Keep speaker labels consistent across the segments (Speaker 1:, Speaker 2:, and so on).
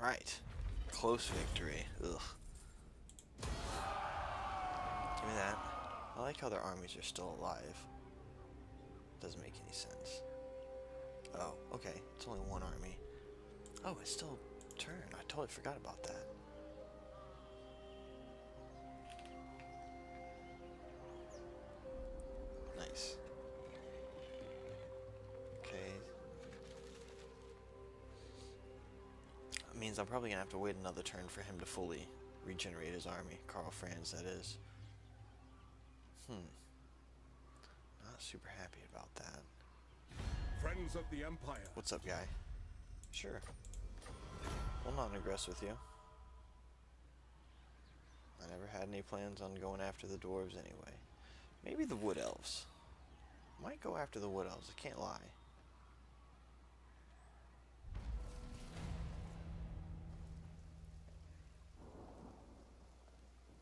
Speaker 1: Alright. Close victory. Ugh. Give me that. I like how their armies are still alive. Doesn't make any sense. Oh, okay. It's only one army. Oh, it's still turn. I totally forgot about that. Means I'm probably gonna have to wait another turn for him to fully regenerate his army. Karl Franz, that is. Hmm. Not super happy about that.
Speaker 2: Friends of the Empire.
Speaker 1: What's up, guy? Sure. We'll not aggress with you. I never had any plans on going after the dwarves anyway. Maybe the wood elves. Might go after the wood elves, I can't lie.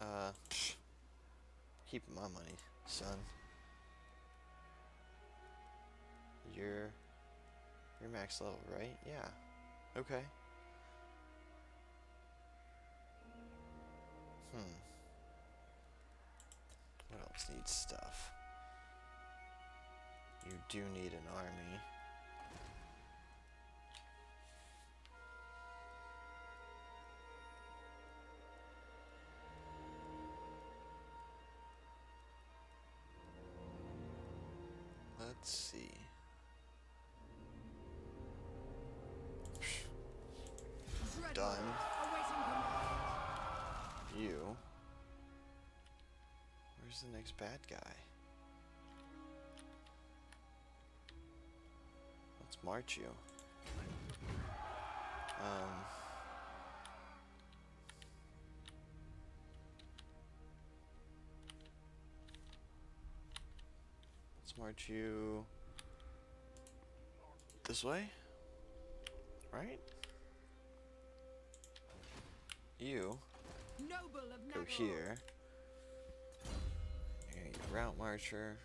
Speaker 1: Uh, pfft. Keeping my money, son. You're you're max level, right? Yeah. Okay. Hmm. What else needs stuff? You do need an army. Let's see. Done. You. Where's the next bad guy? Let's march you. March you this way, right? You go here. Get route marcher.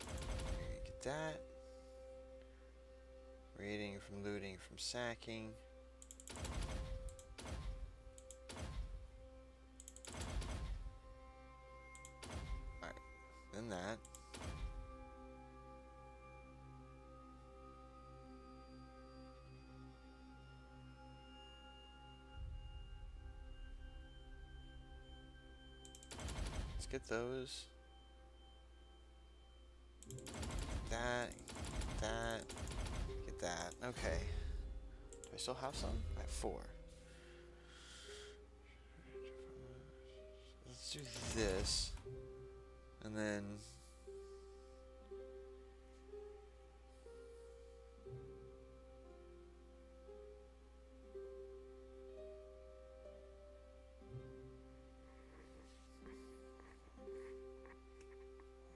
Speaker 1: You're get that. Raiding from looting from sacking. That. Let's get those. That, that, get that. Okay. Do I still have some? I have four. Let's do this. And then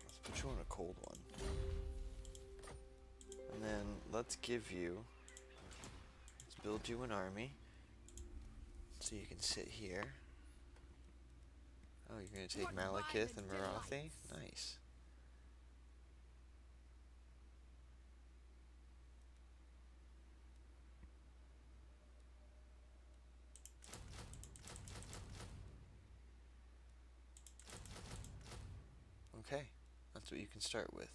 Speaker 1: Let's put you on a cold one. And then let's give you, let's build you an army. So you can sit here. Oh, you're going to take Malekith and
Speaker 3: Morathi?
Speaker 1: Nice. Okay, that's what you can start with.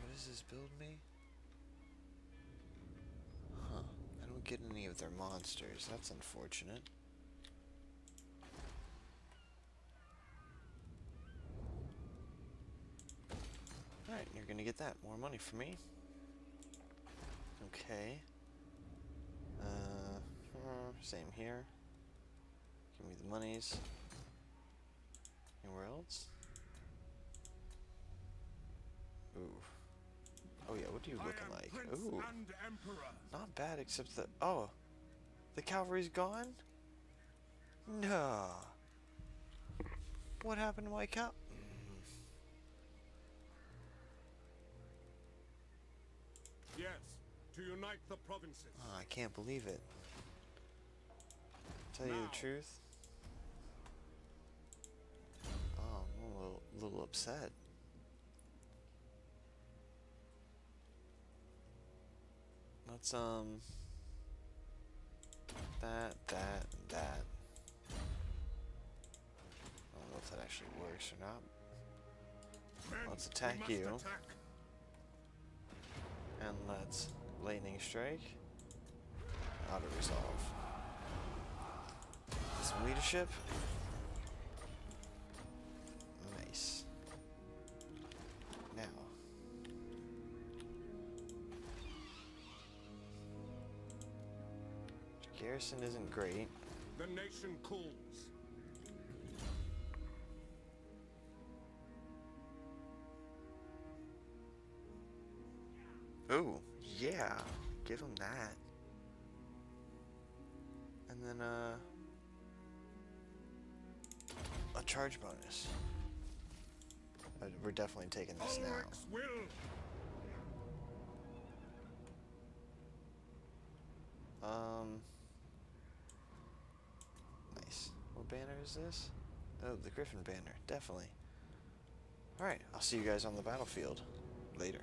Speaker 1: What does this build me? Get any of their monsters. That's unfortunate. Alright, you're gonna get that. More money for me. Okay. Uh, uh, same here. Give me the monies. Anywhere else? Ooh. Oh yeah, what are you looking like? Ooh. Not bad, except that. Oh, the cavalry's gone. No. What happened to my cal?
Speaker 2: Yes, to unite the provinces.
Speaker 1: Oh, I can't believe it. Tell you the truth. Oh, I'm a little, upset? Let's, um... That, that, that. I don't know if that actually works or not.
Speaker 2: Men,
Speaker 1: Let's attack you.
Speaker 2: attack.
Speaker 1: And let's lightning strike. Auto resolve. Some leadership. Garrison isn't great.
Speaker 2: The nation calls.
Speaker 1: Ooh, yeah. Give him that. And then, uh... A charge bonus. Uh, we're definitely taking this now. Um... Nice. What banner is this? Oh, the Griffin banner. Definitely. Alright, I'll see you guys on the battlefield. Later.